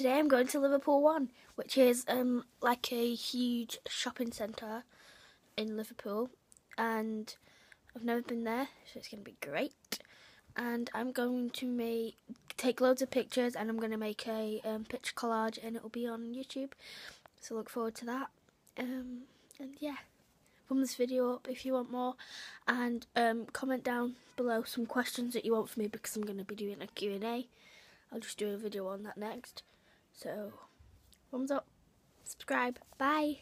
today I'm going to Liverpool One, which is um, like a huge shopping centre in Liverpool, and I've never been there, so it's going to be great. And I'm going to make take loads of pictures, and I'm going to make a um, picture collage, and it will be on YouTube. So look forward to that. Um, and yeah, thumb this video up if you want more, and um, comment down below some questions that you want from me because I'm going to be doing a Q&A. I'll just do a video on that next. So, thumbs up, subscribe, bye.